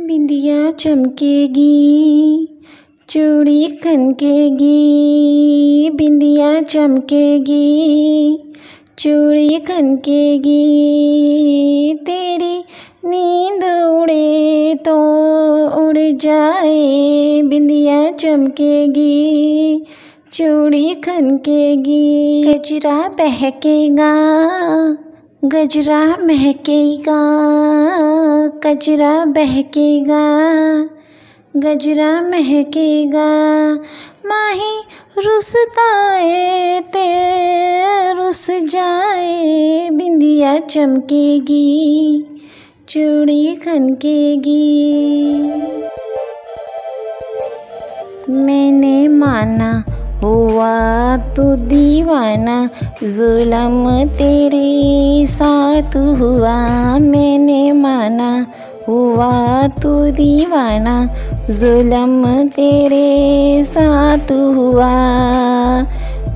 बिंदिया चमकेगी, चूड़ी खनकेगी, बिंदिया चमकेगी, चूड़ी खनकेगी, तेरी नींद उड़े तो उड़ जाए, बिंदिया चमकेगी, चूड़ी खनकेगी। गजरा बहकेगा, गजरा महकेगा। गजरा बहकेगा, गजरा महकेगा। माही रुसताए ते रुस जाए, बिंदिया चमकेगी, चूड़ी खनकेगी। मैंने माना हुआ तो दीवाना, जुलम तेरे साथ हुआ, मैंने माना। हुआ तो दीवाना, जुलम तेरे साथ हुआ।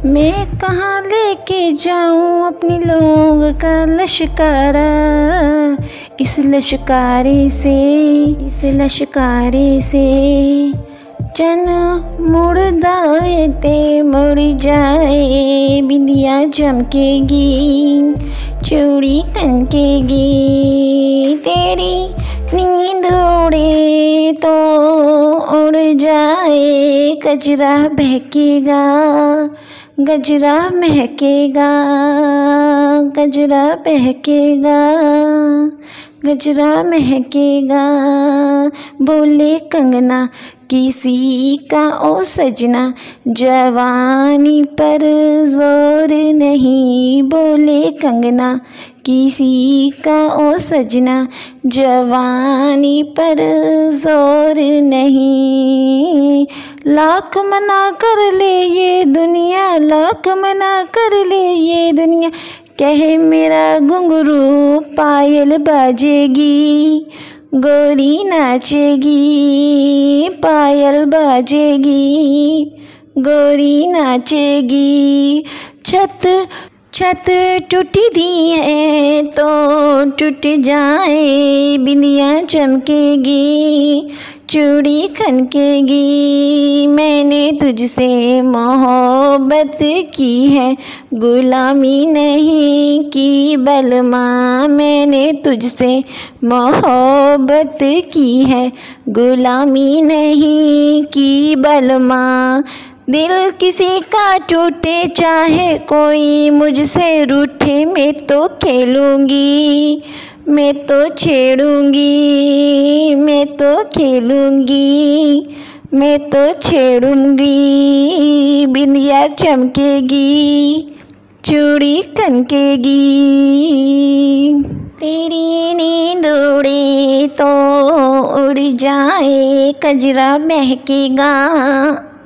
मैं कहाँ लेके जाऊँ अपने लोग का लश्कारा? इस लश्कारे से, इस लश्कारे से। चन मुड़दाए ते मुड़ जाए। बिंदिया चमकेगी चूड़ी कनकेगी तेरी नींद उड़े तो उड़ जाए। गजरा बहकेगा, गजरा महकेगा, गजरा बहकेगा। गजरा महकेगा। बोले कंगना, किसी का ओ सजना, जवानी पर ज़ोर नहीं। बोले कंगना, किसी का ओ सजना, जवानी पर ज़ोर नहीं। लाख मना कर ले ये दुनिया, लाख मना कर ले ये दुनिया। कहे मेरा घुंघरू पायल बाजेगी, गोरी नाचेगी, पायल बाजेगी, गोरी नाचेगी। छत छत टूटी दी है तो टूट जाए, बिंदिया चमकेगी। चूड़ी खनकेगी। मैंने तुझसे मोहब्बत की है। गुलामी नहीं की, बलमा। मैंने तुझसे मोहब्बत की है। गुलामी नहीं की, बलमा। दिल किसी का टूटे, चाहे कोई मुझसे रूठे, मैं तो खेलूँगी। मैं तो छेड़ूँगी, मैं तो खेलूँगी, मैं तो छेड़ूँगी, बिंदिया चमकेगी, चूड़ी कनकेगी। तेरी नींद उड़े तो उड़ जाए, कजरा महकेगा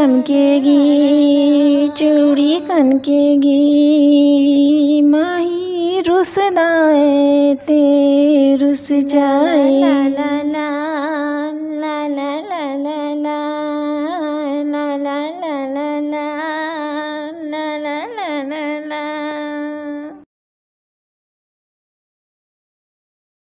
चमकेगी चूड़ी कनकेगी माही रुसदाए ते रुस जाए। ला ला ला।